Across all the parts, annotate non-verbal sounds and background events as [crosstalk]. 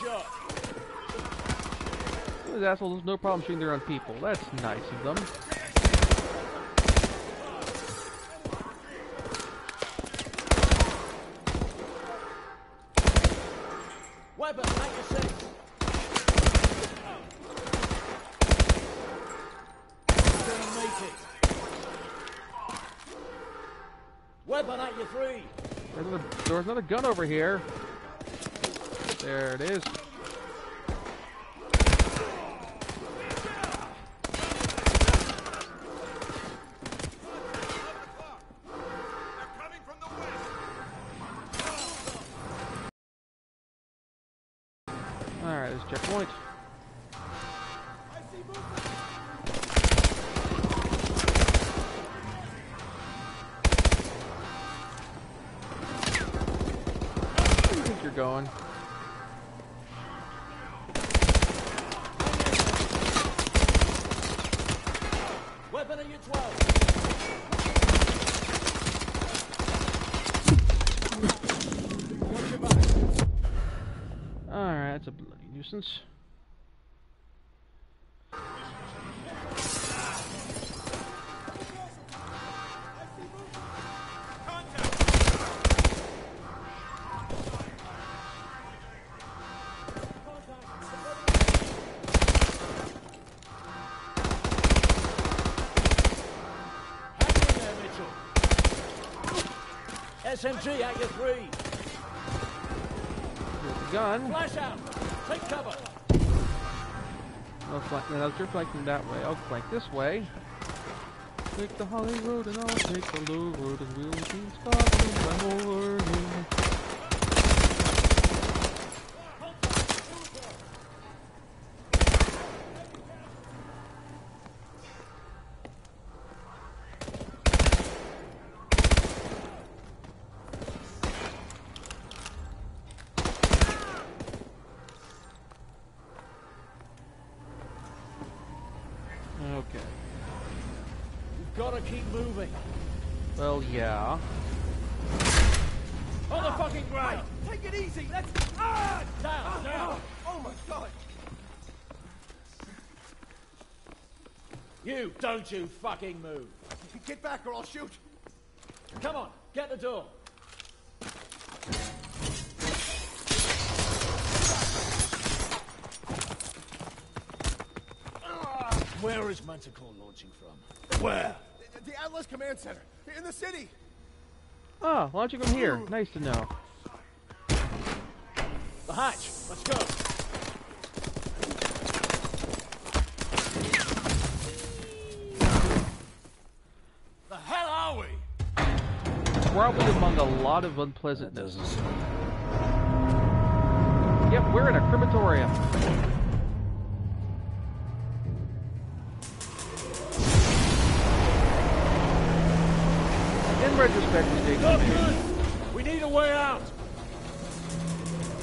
Those assholes, no problem shooting their own people. That's nice of them. Weber, make your six. Gonna make it. Weber, make your three. There's another, there's another gun over here. There it is. Bloody nuisance. Hang in there, Mitchell. SMG at your three. Gun. Flash out. Take cover. I'll flank, no, you're flanking that way. I'll flank this way. Take the Holly Road and I'll take the low and we'll be Scotland by morning. Okay. You've got to keep moving. Well, yeah. On the fucking ground. Take it easy. Let's. Ah! Down, down. Oh my god. You, don't you fucking move. Get back or I'll shoot. Come on, get the door. Where is Manticore launching from? Where? The, the Atlas Command Center. In the city. Ah, launching from here. Nice to know. The hatch. Let's go. The hell are we? Probably among a lot of unpleasantness. Yep, we're in a crematorium. In retrospect, mistakes were good. We need a way out.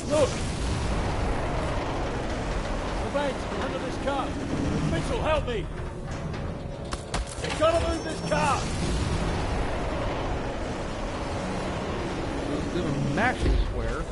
Look. The bank's under this car. Mitchell, help me. You've got to move this car. They were mashing square.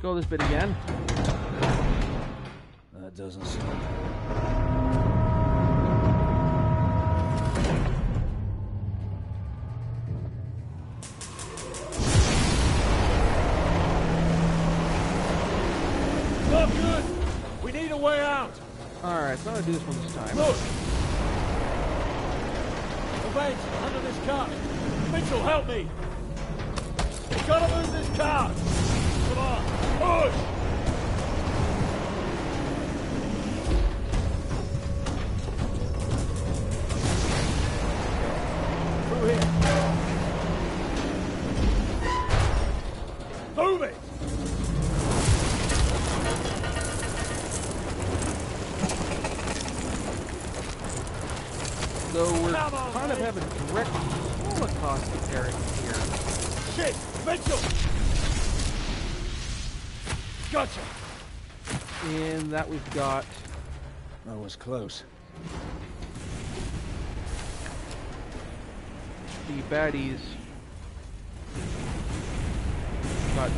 Go this bit again. That doesn't sound. Not good. We need a way out. All right, so I'm gonna do this one this time. Look. The veins under this car. Mitchell, help me. You gotta move this car. Come on, push. In that we've got That was close. the baddies. Got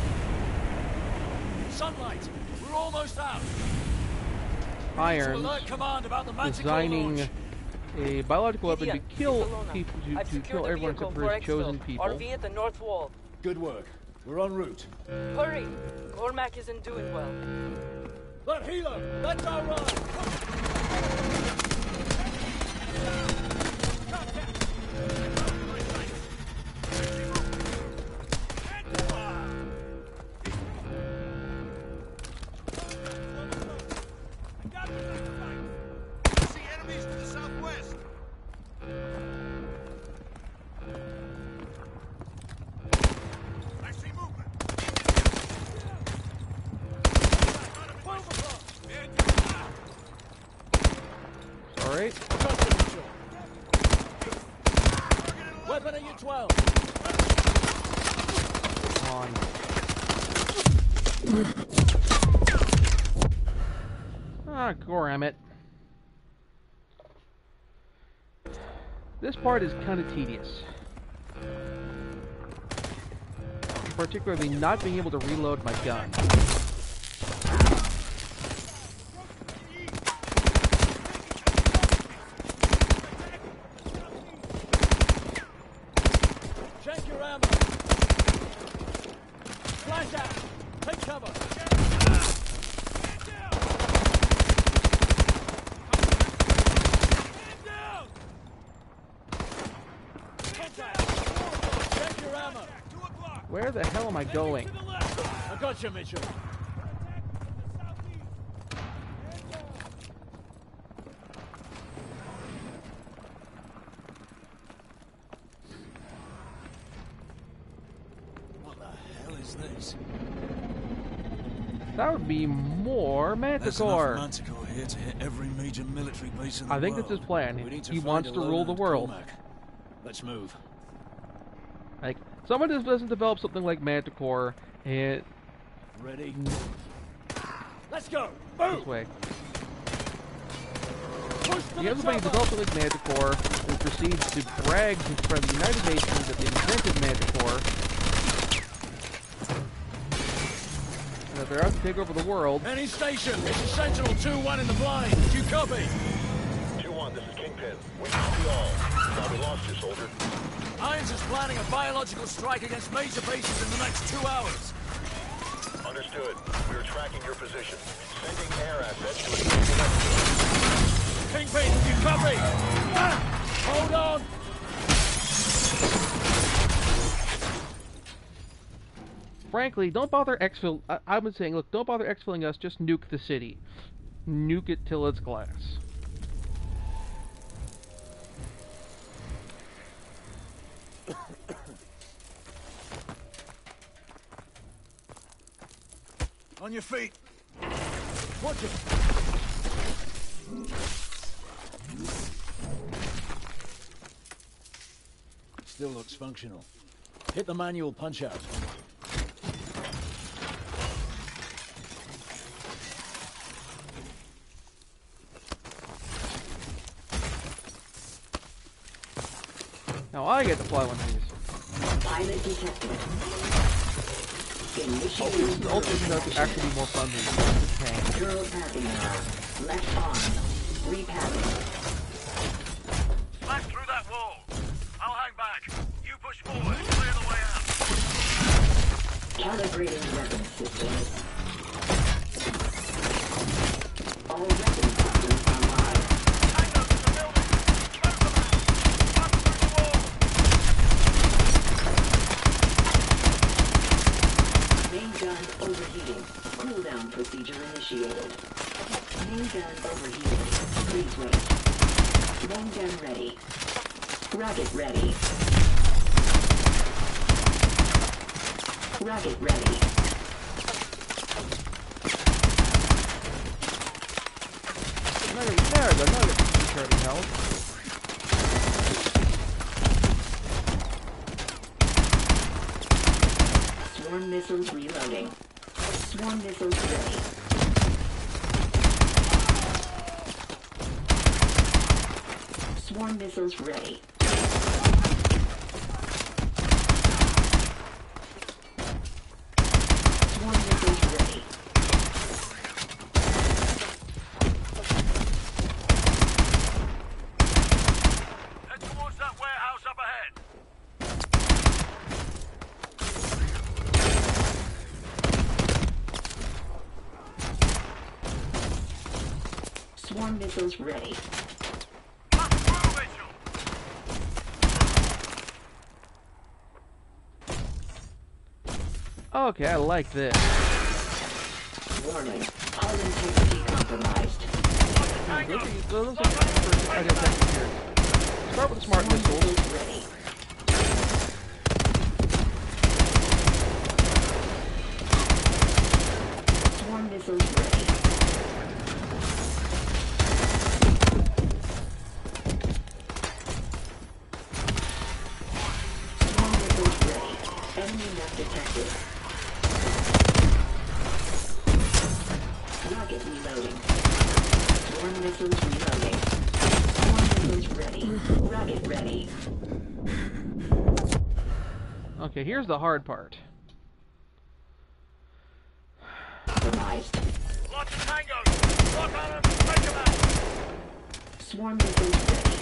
Sunlight! We're almost out! To irons alert command about the designing launch. a biological weapon to kill people, to, to kill everyone except for for his chosen people. RV at the north wall. Good work. We're en route. Hurry! Cormack isn't doing well. That helo! That's our run! Part is kind of tedious. Particularly not being able to reload my gun. Check your ammo! Flash out! Take cover! Contact! Check your ammo! Where the hell am I going? I got you, Mitchell. What the hell is this? That would be more Manticore. Manticore here to hit every major military base in the I think world. that's his plan. We need to He wants to rule the world. Cormack. Let's move. Like, someone just doesn't develop something like Manticore and Ready? Let's go! this Move! way. Push to You the have somebody chopper! develop something like Manticore who proceeds to brag in front of the United Nations that they invented Manticore. And that they're out to take over the world. Any station! This is Sentinel 2-1 in the blind. Do you copy? 2-1, this is Kingpin. We copy all. Thought we lost you, soldier. Irons is planning a biological strike against major bases in the next two hours. Understood. We are tracking your position. Sending air assets to assist. Kingpin, you copy? Ah! Hold on! Frankly, don't bother exfil. I- I've been saying, look, don't bother exfilling us. Just nuke the city. Nuke it till it's glass. [coughs] On your feet. Watch it! Still looks functional. Hit the manual punch out. Now I get to fly one of these. Pilot detected. Ultimately, Initiating ultimately that could actually be more fun than the tank. Girl tapping now. Left arm. Repassing. there, they're not returning health. Swarm missiles reloading. Swarm missiles ready. Swarm missiles ready. Missiles ready. Up through, Mitchell. Okay, I like this. Warning. Compromised. Those are, those are for identity here. Start with the smart missiles. missiles ready. Swarm missiles ready. Swarm missiles ready. Enemy map detected. Rocket reloading. Swarm missiles reloading. Swarm missiles ready. Rocket ready. Okay, here's the hard part. Compromised. Lots of tangos. Lock on them. Take them out. Swarm missiles ready.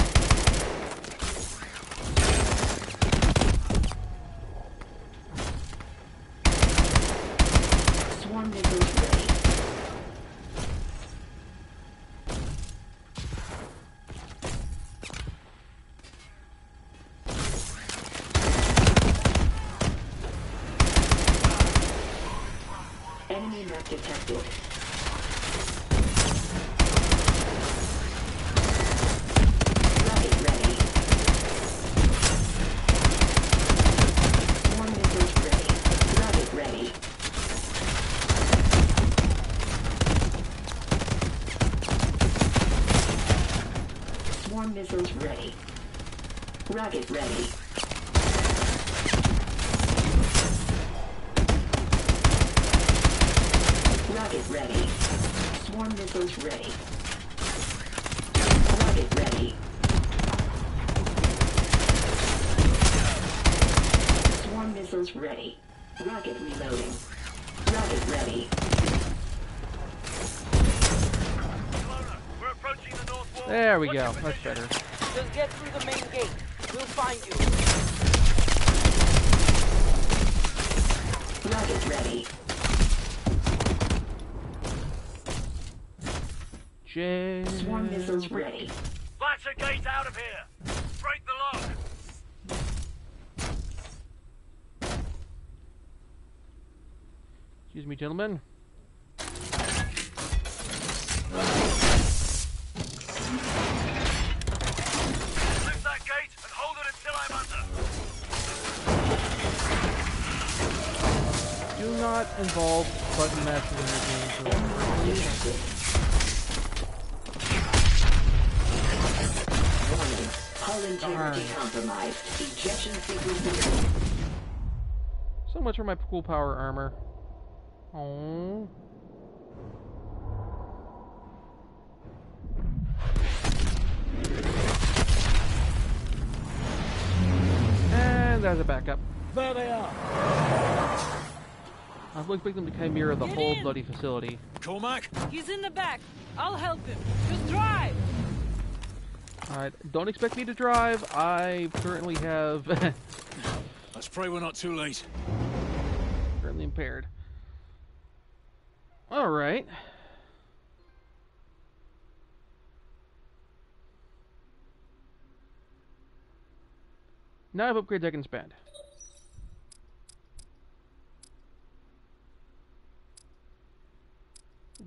Swarm missiles map detected. Swarm missiles ready. Rocket ready. Swarm missiles ready. Rocket ready. Rocket ready. Swarm missiles ready. Rocket ready. Swarm missiles ready. Rocket reloading. Rocket ready. Ilona, we're approaching the north wall. There we What's go. your That's better. Just get through the main gate. We'll find you. Rocket ready. J. Swarm missiles ready. Blast a gate out of here. Break the lock. Excuse me, gentlemen. Much for my cool power armor. Oh. And there's a backup. There they are. I was expecting them to chimera the Get whole in. bloody facility. Cormack? He's in the back. I'll help him. Just drive. Alright, don't expect me to drive. I currently have [laughs] Let's pray we're not too late. Impaired. Alright. Now I have upgrades I can spend.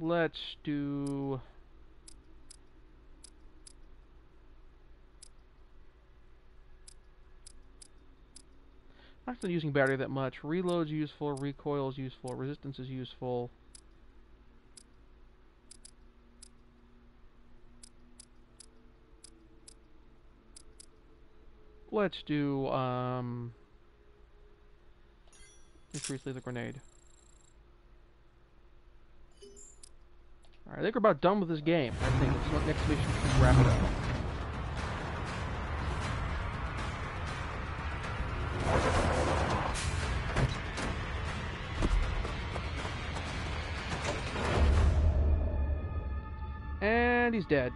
Let's do... Not really using battery that much. Reload's useful, recoil's useful, resistance is useful. Let's do, um... Increase the grenade. Alright, I think we're about done with this game. I think this next mission should wrap it up. Dead.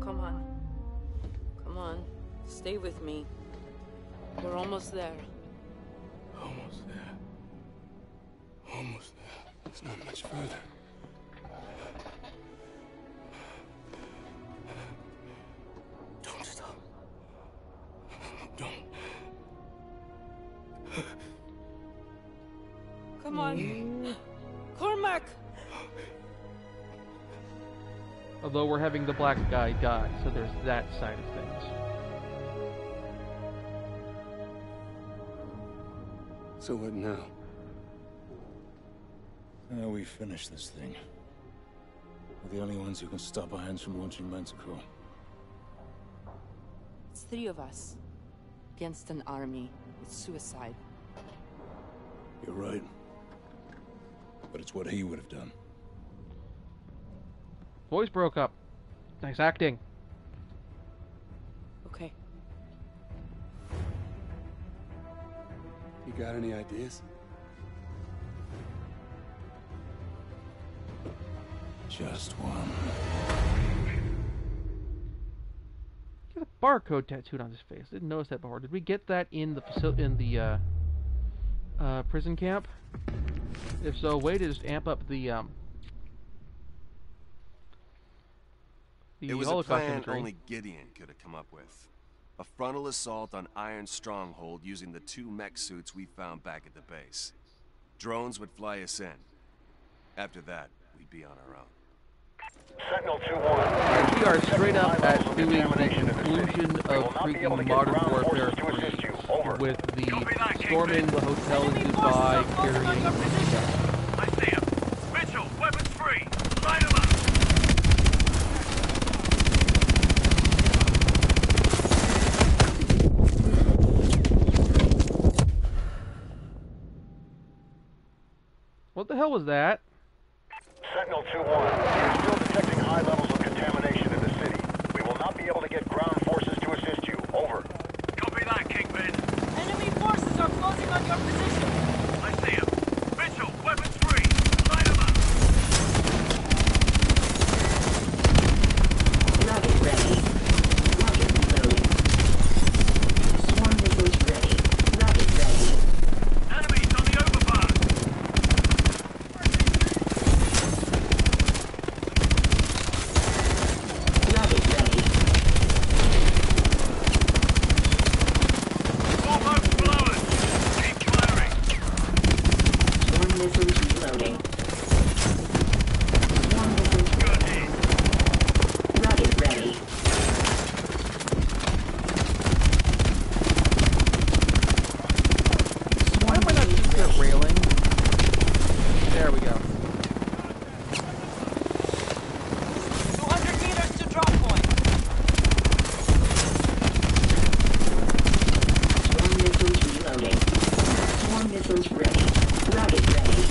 Come on. Come on. Stay with me. We're almost there. Almost there. Almost there. It's not much further. Don't stop. Don't. Come on. Mm. Although we're having the black guy die, so there's that side of things. So what now? Now we finish this thing. We're the only ones who can stop Irons from launching Manticore. It's three of us. Against an army. It's suicide. You're right. But it's what he would have done. Voice broke up. Nice acting. Okay. You got any ideas? Just one. He has a barcode tattooed on his face. Didn't notice that before. Did we get that in the facility in the uh, uh, prison camp? If so, way to just amp up the um. The It was a plan imagery. only Gideon could have come up with. A frontal assault on Iron Stronghold using the two mech suits we found back at the base. Drones would fly us in. After that, we'd be on our own. Sentinel 2-1. We are straight up High levels at doing the contamination in the city. conclusion of not be able freaking Modern Warfare 3 assist you. Over. with the storming the hotel in Enemy Dubai, are closing on carrying your position. I see him. Mitchell, weapons free. Line them up. What the hell was that? Sentinel 2-1. We are still detecting high levels of contamination in the city. We will not be able to get ground forces to assist you. Over. Copy that, Kingpin. Enemy forces are closing on your position. I see him. Mitchell, weapons free. Line them up. Rocket ready. Rocket reloading. Swarm missiles ready. Rocket ready. Enemies on the overpass. Rocket ready. Almost below us. Keep firing. Swarm missiles reloading. Swarm missiles Good hit. rocket ready. Why am I not using that railing? There we go. 200 meters to drop point. Swarm missiles reloading. Swarm missiles ready. Rocket ready.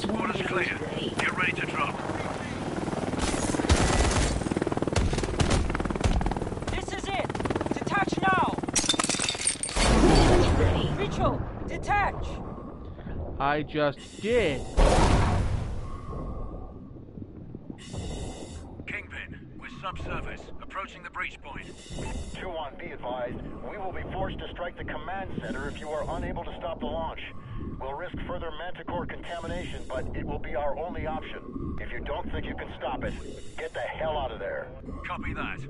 Swarm Water's missiles clear. ready. Get ready to drop. This is it. Detach now. Missiles ready. Mitchell, detach. I just did. Kingpin, we're subsurface. Approaching the breach point. 2-1, be advised. We will be forced to strike the command center if you are unable to stop the launch. We'll risk further Manticore contamination, but it will be our only option. If you don't think you can stop it, get the hell out of there. Copy that.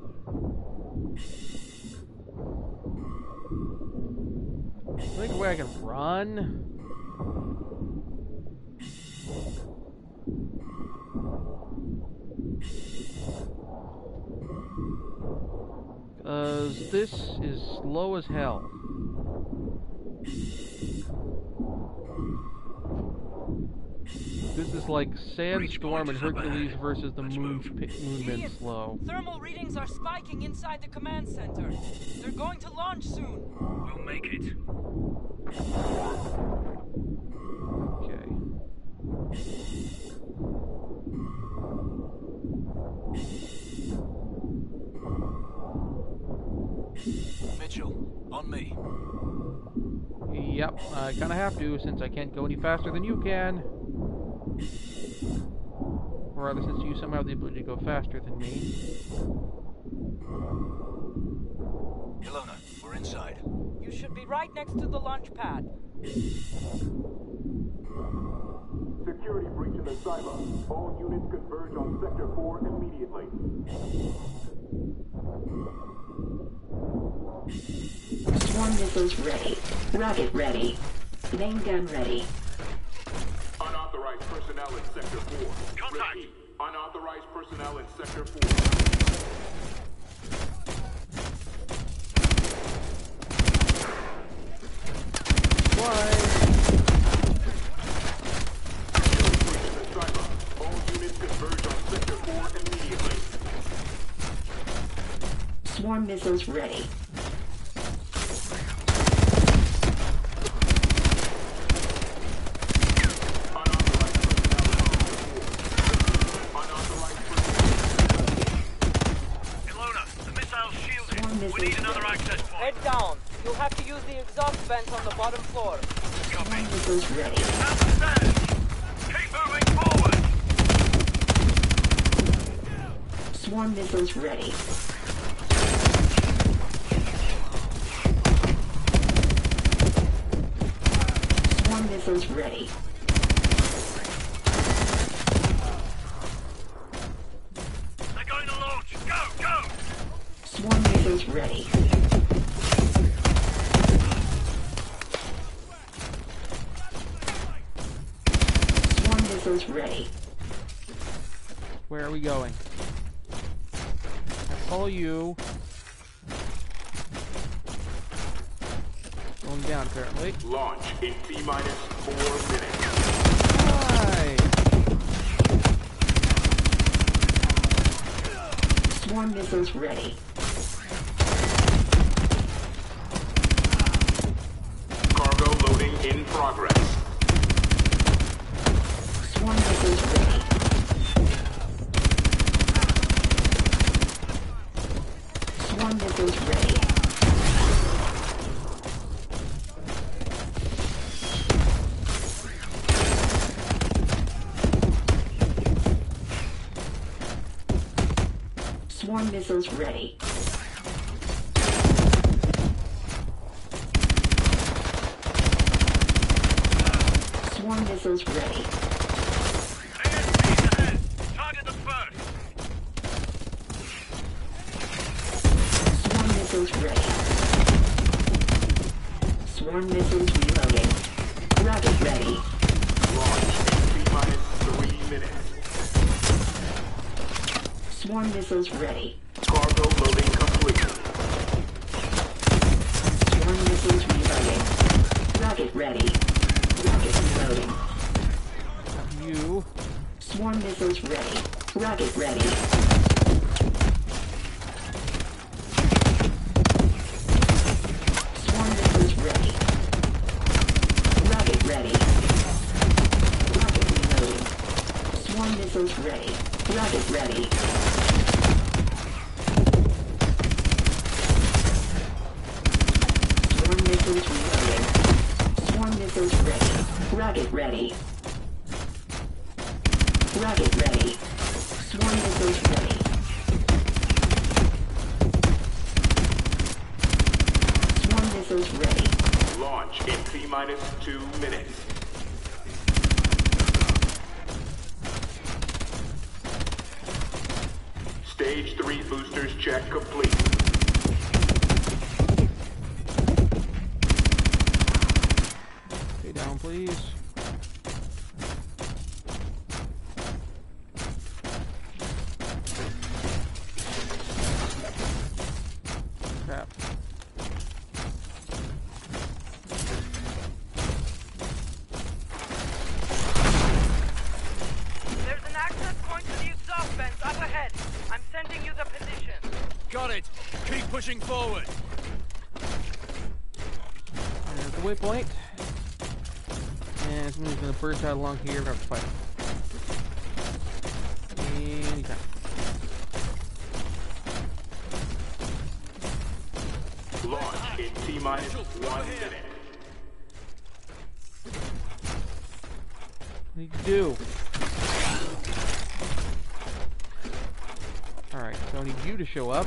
Think a way I can run? Cause this is slow as hell. This is like Sandstorm and Hercules versus the Moon Pi- Moonman Slow. Thermal readings are spiking inside the command center. They're going to launch soon. We'll make it. Okay. Mitchell, on me. Yep, I kind of have to since I can't go any faster than you can. Or rather, since you somehow have the ability to go faster than me. Ilona, we're inside. You should be right next to the launch pad. Security breach in the silo. All units converge on Sector 4 immediately. Swarm missiles ready. Rocket ready. Main gun ready. Unauthorized personnel in Sector 4. Contact. Repeat. Unauthorized personnel in Sector 4. Security breach in the silo. All units converge on Sector 4 immediately. Swarm missiles ready. Ilona, the missile's shielded. Swarm We need another access point. Head down. You'll have to use the exhaust vents on the bottom floor. Swarm missiles ready. Down. Keep moving forward. Swarm missiles ready. Swarm missiles ready. They're going to launch. Go, go. Swarm missiles ready. Swarm missiles ready. Where are we going? I follow you. Going down, apparently. Launch in T minus 4 minutes. Hi! Swarm missiles ready. Cargo loading in progress. Swarm missiles ready. Swarm missiles ready. Missiles ready. Swarm missiles ready. AST's ahead. Target. Swarm missiles ready. Swarm missiles reloading. Rocket ready. Launch in T minus 3 minutes. Swarm missiles ready. Cargo loading complete. Swarm missiles reloading. Rocket ready. Rocket reloading. You. Swarm missiles ready. Rocket ready. Swarm missiles ready. Rocket ready. Rocket reloading. Swarm missiles ready. Rocket ready. Swarm missiles reloading. Swarm missiles ready. Rocket ready. Rocket ready. Swarm missiles ready. Swarm missiles ready. Launch in T minus 2 minutes. Stage 3 boosters check complete. Stay down, please. Crap. Pushing forward. Waypoint. And somebody's gonna burst out along here. Gonna have to fight. Anytime. Launch in T minus one minute. What do you do? Alright, so I need you to show up.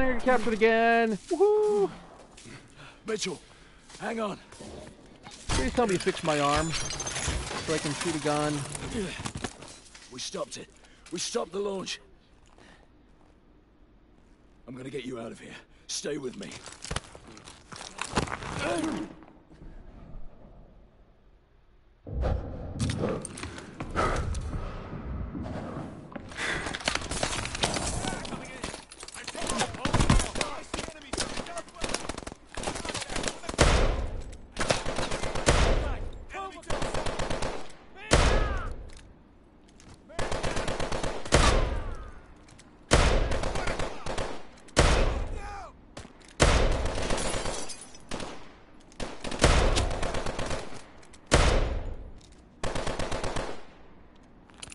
And you're captured again. Woohoo! Mitchell, hang on. Please tell me to fix my arm so I can shoot a gun. We stopped it. We stopped the launch. I'm gonna get you out of here. Stay with me.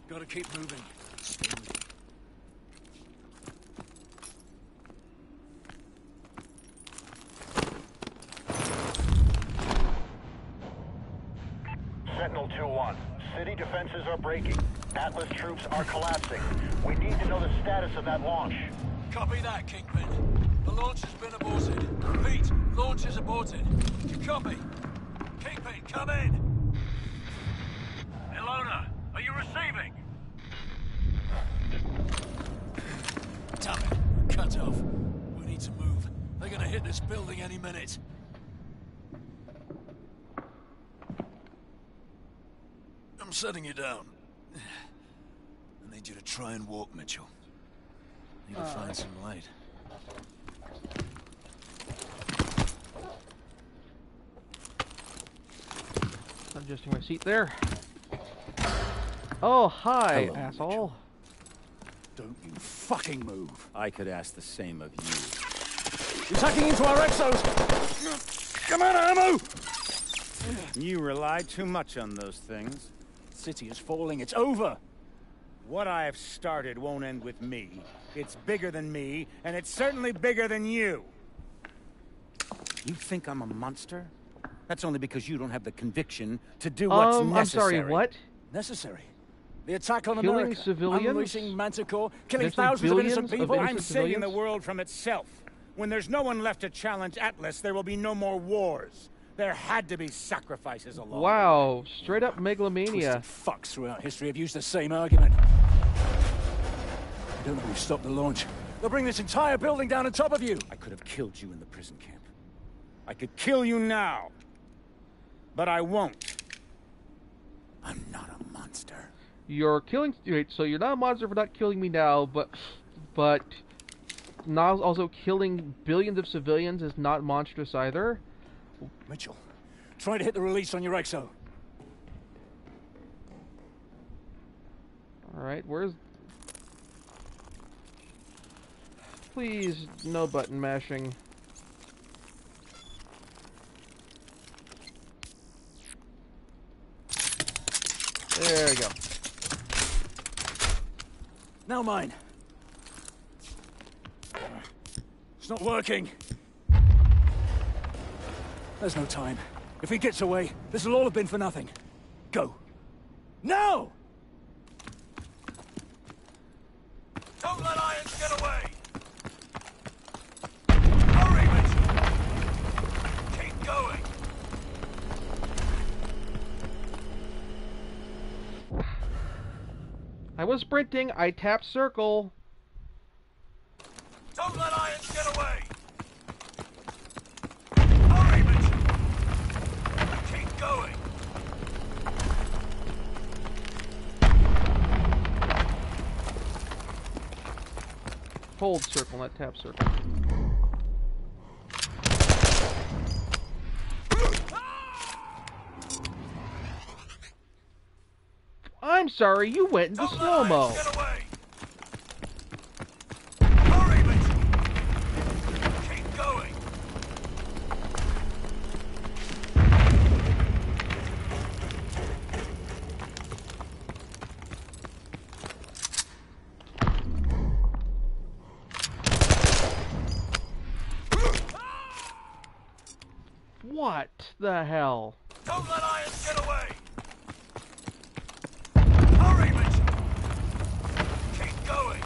Gotta keep moving. Sentinel 2-1. City defenses are breaking. Atlas troops are collapsing. We need to know the status of that launch. Copy that, Kingpin. The launch has been aborted. Repeat, launch is aborted. Copy. Kingpin, come in. Ilona, are you receiving? Damn it. Cut off. We need to move. They're gonna hit this building any minute. Setting you down. I need you to try and walk, Mitchell. I Need to find some light. Adjusting my seat there. Oh, hi, Hello, asshole. Don't you fucking move. I could ask the same of you. You're tucking into our exos! Come on, ammo! You rely too much on those things. City is falling. It's over. What I have started won't end with me. It's bigger than me, and it's certainly bigger than you. You think I'm a monster? That's only because you don't have the conviction to do what's Um, I'm sorry, what? Necessary? The attack on Killing America, civilians? unleashing Manticore, killing Essentially thousands of innocent billions of people. I'm innocent saving the world from itself. When there's no one left to challenge Atlas, there will be no more wars. There had to be sacrifices along. Wow, straight up megalomania. Twisted fucks throughout history have used the same argument. I don't know who stopped the launch. They'll bring this entire building down on top of you. I could have killed you in the prison camp. I could kill you now. But I won't. I'm not a monster. You're killing. Wait, so you're not a monster for not killing me now, but but now also killing billions of civilians is not monstrous either. Mitchell, try to hit the release on your exo. All right, where's? Please, no button mashing. There we go. Now mine. It's not working. There's no time. If he gets away, this will all have been for nothing. Go. Now! Don't let Irons get away! Hurry! Keep going! I was sprinting. I tapped circle. Hold circle, not tap circle. I'm sorry, you went into slow the hell? Don't let Irons get away! Hurry, Mitchell! Keep going!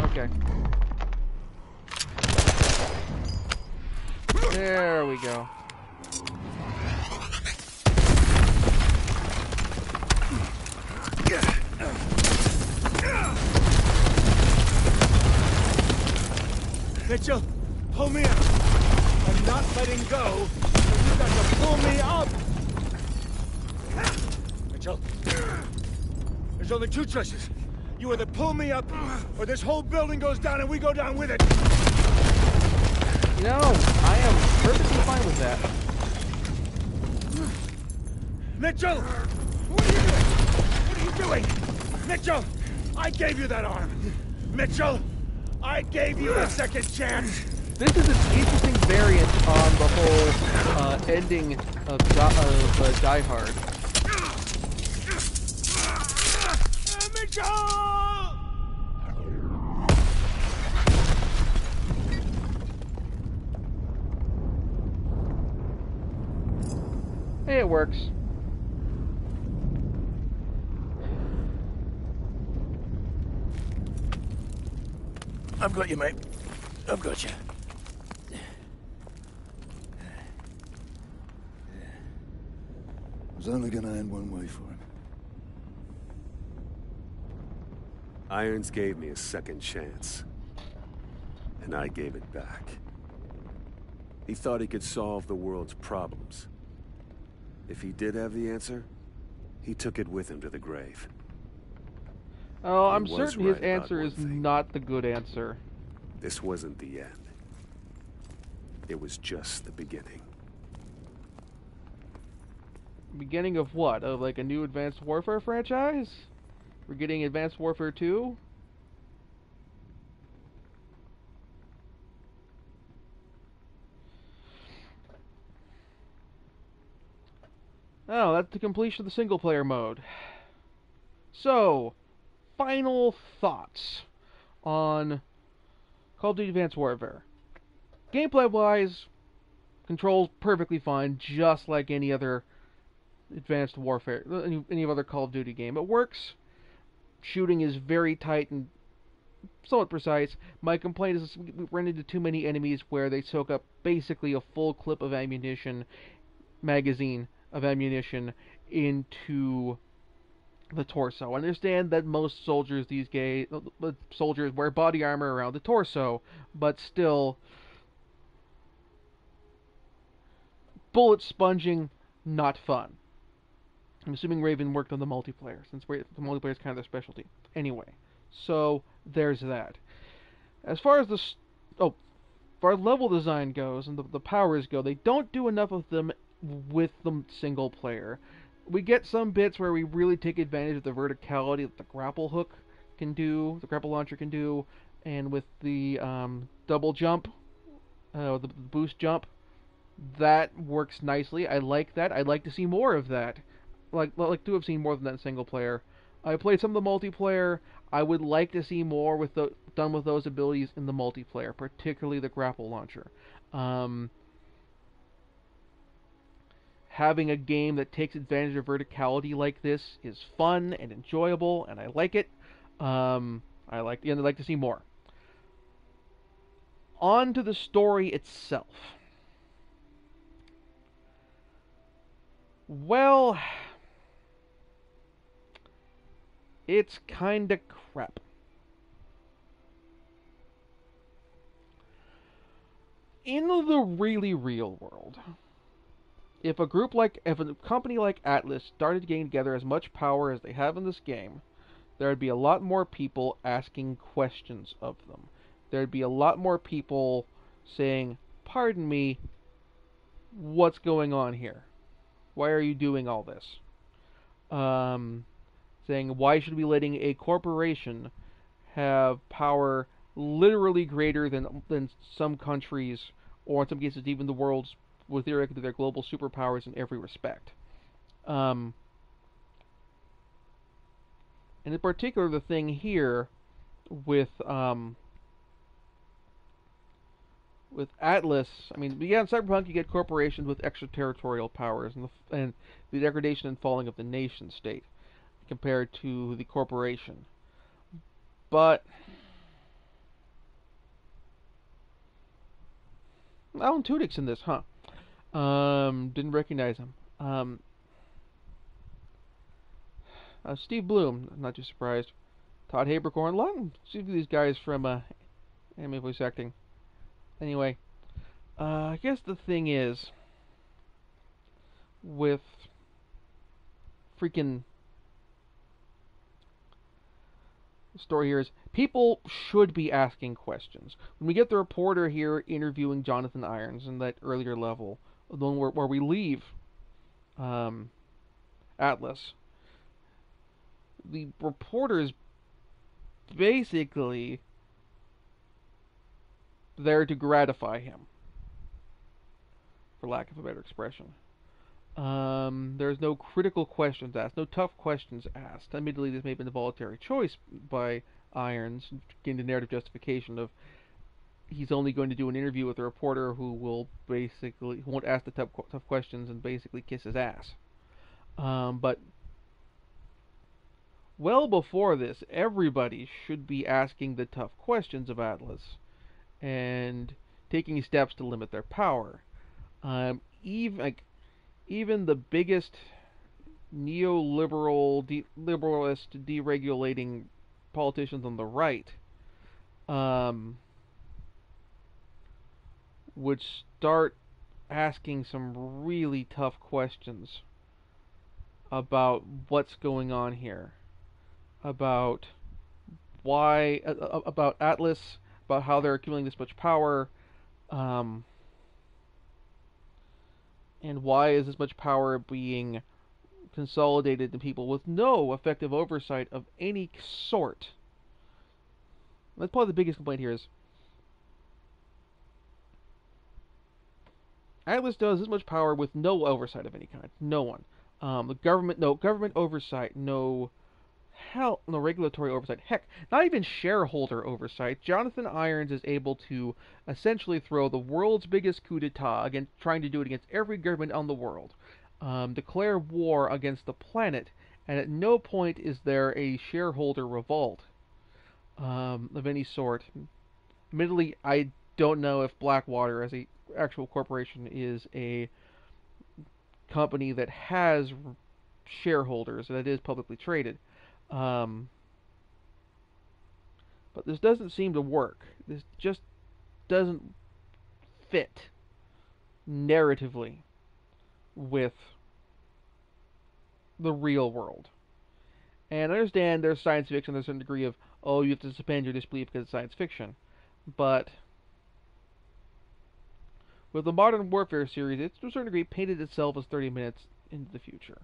Okay. There we go. Mitchell, pull me up. I'm not letting go. So you got to pull me up. Mitchell, there's only two choices. You either pull me up, or this whole building goes down and we go down with it. You know, I am perfectly fine with that. Mitchell! What are you doing? What are you doing? Mitchell! I gave you that arm! Mitchell! I gave you a second chance! This is an interesting variant on the whole uh, ending of, Di- of uh, Die Hard. Mitchell! It works. I've got you, mate. I've got you. It was only gonna end one way for him. Irons gave me a second chance. And I gave it back. He thought he could solve the world's problems. If he did have the answer, he took it with him to the grave. Oh, I'm certain his right about answer is thing. not the good answer. This wasn't the end. It was just the beginning. Beginning of what? Of like a new Advanced Warfare franchise? We're getting Advanced Warfare 2? Oh, that's the completion of the single player mode. So, final thoughts on Call of Duty Advanced Warfare. gameplay wise, controls perfectly fine, just like any other advanced warfare, any, any other Call of Duty game. It works. Shooting is very tight and somewhat precise. My complaint is we run into too many enemies where they soak up basically a full clip of ammunition, magazine of ammunition into the torso. I understand that most soldiers these days, soldiers wear body armor around the torso, but still, bullet sponging, not fun. I'm assuming Raven worked on the multiplayer, since the multiplayer is kind of their specialty. Anyway, so there's that. As far as the oh, as far as level design goes and the, the powers go, they don't do enough of them with the single player. We get some bits where we really take advantage of the verticality that the grapple hook can do, the grapple launcher can do, and with the um, double jump, uh, the boost jump, that works nicely. I like that. I'd like to see more of that. Like like to have seen more than that in single player. I played some of the multiplayer. I would like to see more with the done with those abilities in the multiplayer, particularly the grapple launcher. Um, having a game that takes advantage of verticality like this is fun and enjoyable, and I like it. Um, I like and I'd like to see more. On to the story itself. Well, it's kinda crap. In the really real world, if a group like, if a company like Atlas started getting together as much power as they have in this game, there'd be a lot more people asking questions of them. There'd be a lot more people saying, pardon me, what's going on here? Why are you doing all this? Um, saying, why should we letting a corporation have power literally greater than than some countries, or in some cases even the world's, with theoretically their global superpowers in every respect. Um, and in particular, the thing here with um, with Atlas, I mean, yeah, in Cyberpunk you get corporations with extraterritorial powers and the, and the degradation and falling of the nation state compared to the corporation. But Alan Tudyk's in this, huh? Um, didn't recognize him. Um, uh, Steve Blum, not too surprised. Todd Haberkorn, long see these guys from uh, anime voice acting. Anyway, uh, I guess the thing is with freaking story here is people should be asking questions. When we get the reporter here interviewing Jonathan Irons in that earlier level, the one where, where we leave um, Atlas, the reporter is basically there to gratify him, for lack of a better expression. Um, there's no critical questions asked, no tough questions asked. Admittedly, this may have been a voluntary choice by Irons, getting the narrative justification of he's only going to do an interview with a reporter who will basically won't ask the tough, tough questions and basically kiss his ass. Um, but well before this, everybody should be asking the tough questions of Atlas and taking steps to limit their power. Um, even like even the biggest neoliberal, de- liberalist, deregulating politicians on the right um, would start asking some really tough questions about what's going on here, about why, about Atlas, about how they're accumulating this much power. Um, and why is this much power being consolidated to people with no effective oversight of any sort? That's probably the biggest complaint here is Atlas does this much power with no oversight of any kind. No one. Um, the government, no government oversight, no hell, no regulatory oversight. Heck, not even shareholder oversight. Jonathan Irons is able to essentially throw the world's biggest coup d'état against trying to do it against every government on the world, um, declare war against the planet, and at no point is there a shareholder revolt um, of any sort. Admittedly, I don't know if Blackwater, as a actual corporation, is a company that has shareholders and that is publicly traded. Um, but this doesn't seem to work. This just doesn't fit narratively with the real world. And I understand there's science fiction, there's a certain degree of, oh, you have to suspend your disbelief because it's science fiction. But with the Modern Warfare series, it's to a certain degree painted itself as 30 minutes into the future.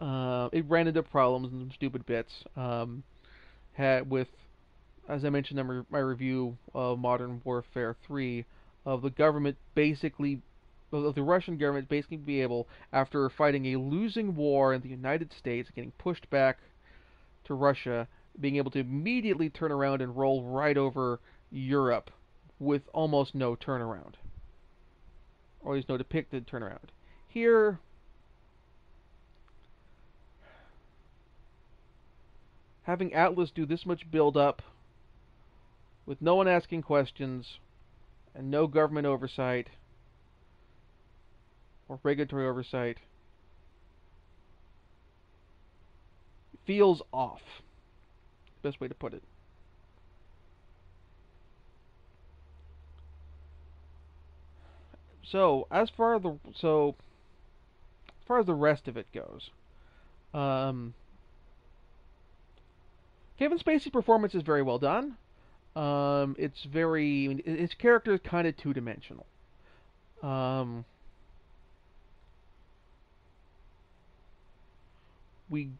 Uh, it ran into problems and some stupid bits. Um, had with, as I mentioned in my review of Modern Warfare 3, of the government basically, of the Russian government basically be able, after fighting a losing war in the United States, getting pushed back to Russia, being able to immediately turn around and roll right over Europe with almost no turnaround. Or no depicted turnaround. Here, having Atlas do this much build up with no one asking questions and no government oversight or regulatory oversight feels off. Best way to put it. So as far as the so as far as the rest of it goes, um, Kevin Spacey's performance is very well done. Um, it's very I mean, his character is kind of two dimensional. Um, we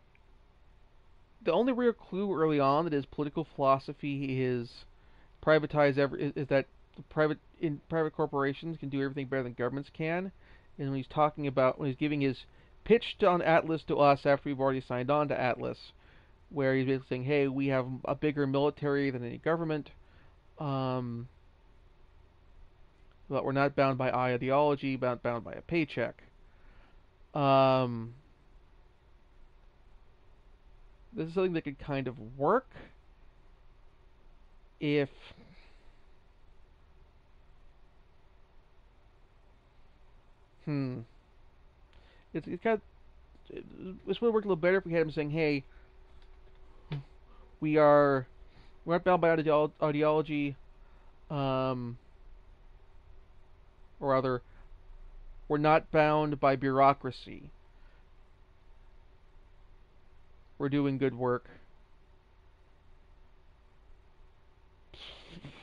the only real clue early on that his political philosophy is privatize every is, is that private in private corporations can do everything better than governments can. And when he's talking about when he's giving his pitch on Atlas to us after we've already signed on to Atlas, where he's basically saying, "Hey, we have a bigger military than any government, um, but we're not bound by ideology, bound bound by a paycheck." Um, this is something that could kind of work if hmm it's, it's got this would work a little better if we had him saying hey we are we're not bound by ideology um or rather we're not bound by bureaucracy we're doing good work.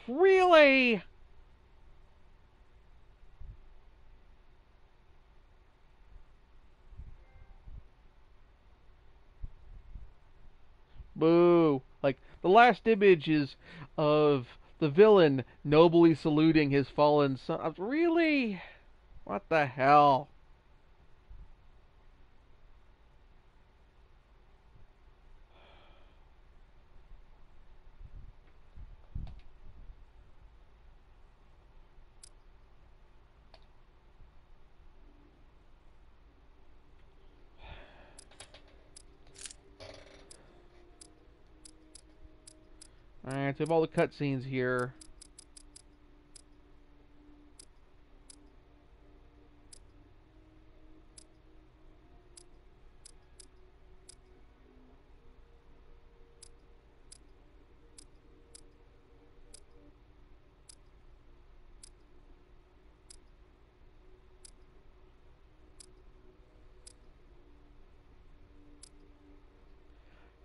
Really? Boo. Like, the last image is of the villain nobly saluting his fallen son. Really? What the hell? Alright, so we have all the cutscenes here.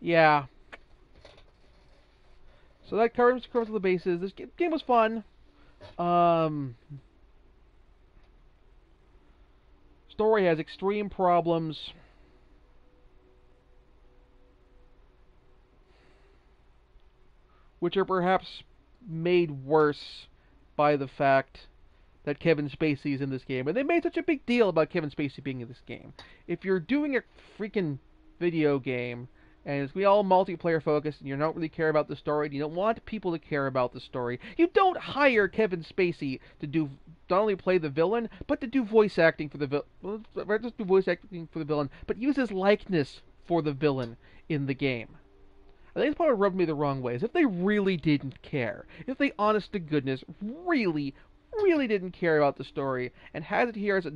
Yeah, so that covers across the bases. This game was fun. Um, story has extreme problems. Which are perhaps made worse by the fact that Kevin Spacey is in this game. And they made such a big deal about Kevin Spacey being in this game. If you're doing a freaking video game and it's gonna be all multiplayer focused, and you don't really care about the story, and you don't want people to care about the story. You don't hire Kevin Spacey to do not only play the villain, but to do voice acting for the villain. Well, just do voice acting for the villain, but use his likeness for the villain in the game. I think it's probably rubbed me the wrong way. Is if they really didn't care, if they, honest to goodness, really, really didn't care about the story, and had it here as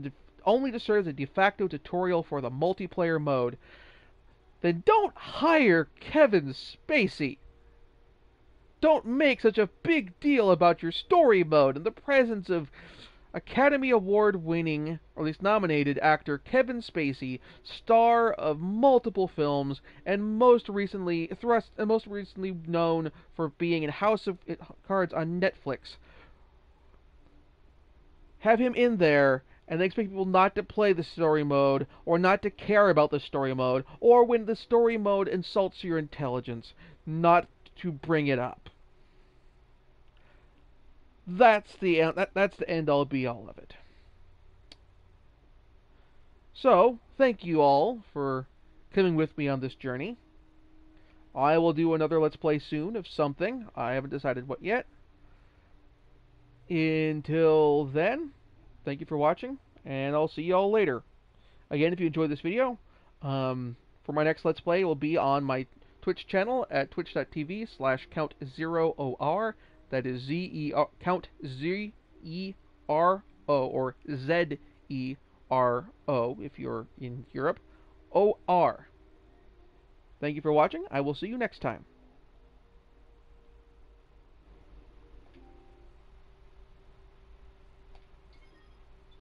only to serve as a de facto tutorial for the multiplayer mode, then don't hire Kevin Spacey. Don't make such a big deal about your story mode in the presence of Academy Award winning, or at least nominated, actor Kevin Spacey, star of multiple films, and most recently thrust and most recently known for being in House of Cards on Netflix. Have him in there and they expect people not to play the story mode or not to care about the story mode or when the story mode insults your intelligence, not to bring it up. That's the that, that's the end all be all of it. So, thank you all for coming with me on this journey. I will do another Let's Play soon of something. I haven't decided what yet. Until then, thank you for watching, and I'll see you all later. Again, if you enjoyed this video, um, for my next Let's Play, it will be on my Twitch channel at twitch.tv slash count0or. That is Z E R count Z E R O or Z E R O if you're in Europe. O R. Thank you for watching. I will see you next time.